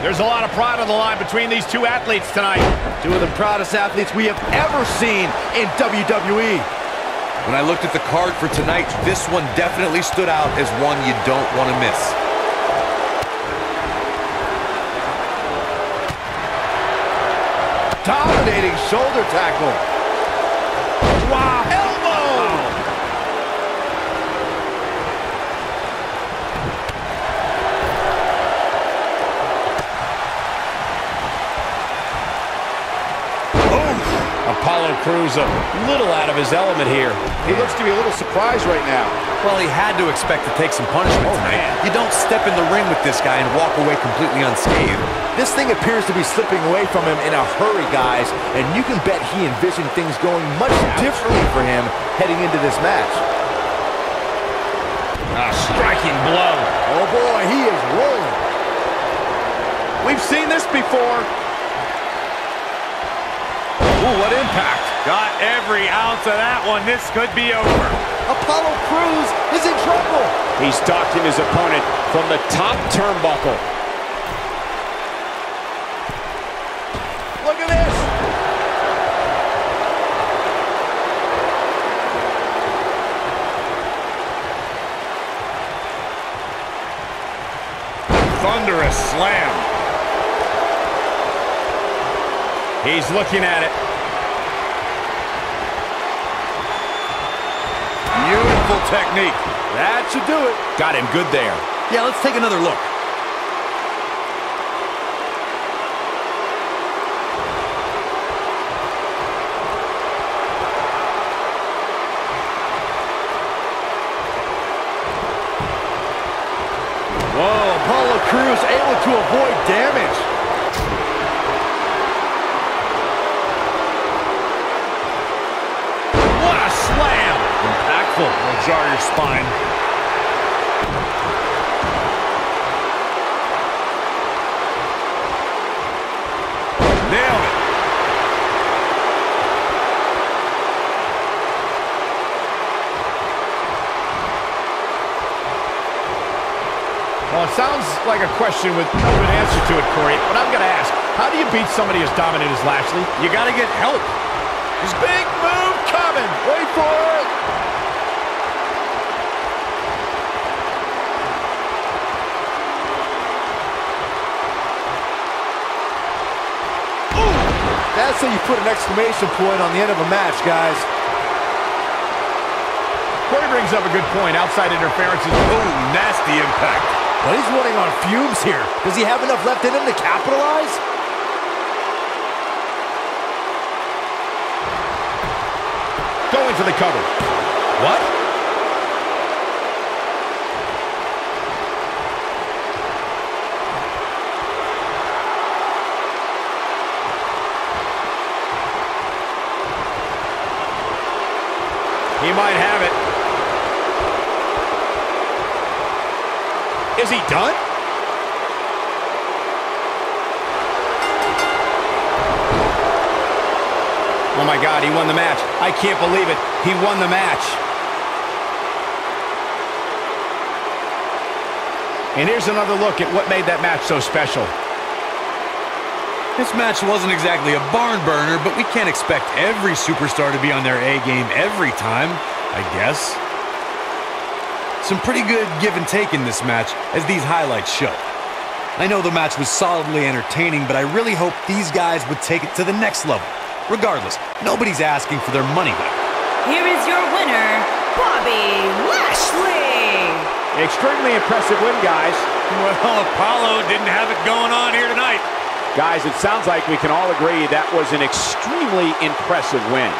There's a lot of pride on the line between these two athletes tonight. Two of the proudest athletes we have ever seen in WWE. When I looked at the card for tonight, this one definitely stood out as one you don't want to miss. Dominating shoulder tackle. Apollo Crews a little out of his element here. He looks to be a little surprised right now. Well, he had to expect to take some punishment oh, tonight. man. You don't step in the ring with this guy and walk away completely unscathed. This thing appears to be slipping away from him in a hurry, guys, and you can bet he envisioned things going much differently for him heading into this match. A striking blow. Oh boy, he is rolling. We've seen this before. Ooh, what impact. Got every ounce of that one. This could be over. Apollo Crews is in trouble. He's stalked him his opponent from the top turnbuckle. Look at this. Thunderous slam. He's looking at it. Beautiful technique. That should do it. Got him good there. Yeah, let's take another look. Whoa, Apollo Crews able to avoid damage. What a slam. Impactful. Will jar your spine. Nailed it. Well, it sounds like a question with no good answer to it, Corey, but I'm going to ask, how do you beat somebody as dominant as Lashley? You got to get help. His big move coming. Wait for it. That's how you put an exclamation point on the end of a match, guys. Corey brings up a good point. Outside interference is oh, nasty impact. But he's running on fumes here. Does he have enough left in him to capitalize? Going for the cover. What? He might have it. Is he done? Oh my God, he won the match. I can't believe it. He won the match. And here's another look at what made that match so special. This match wasn't exactly a barn burner, but we can't expect every superstar to be on their A game every time, I guess. Some pretty good give and take in this match, as these highlights show. I know the match was solidly entertaining, but I really hope these guys would take it to the next level. Regardless, nobody's asking for their money back. Here is your winner, Bobby Lashley. Extremely impressive win, guys. Well, Apollo didn't have it going on here tonight. Guys, it sounds like we can all agree that was an extremely impressive win.